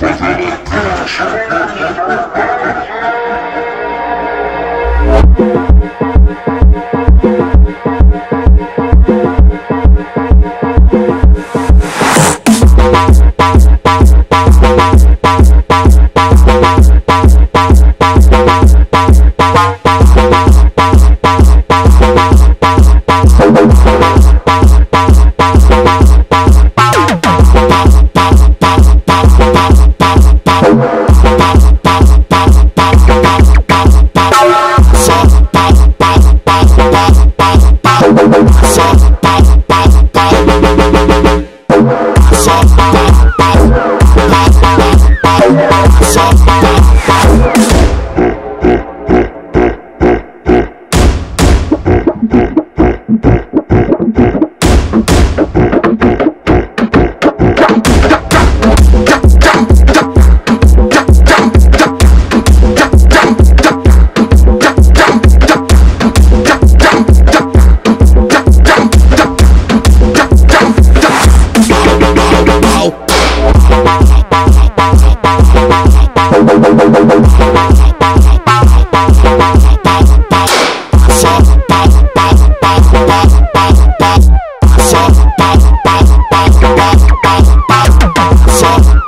Thank you. Soft.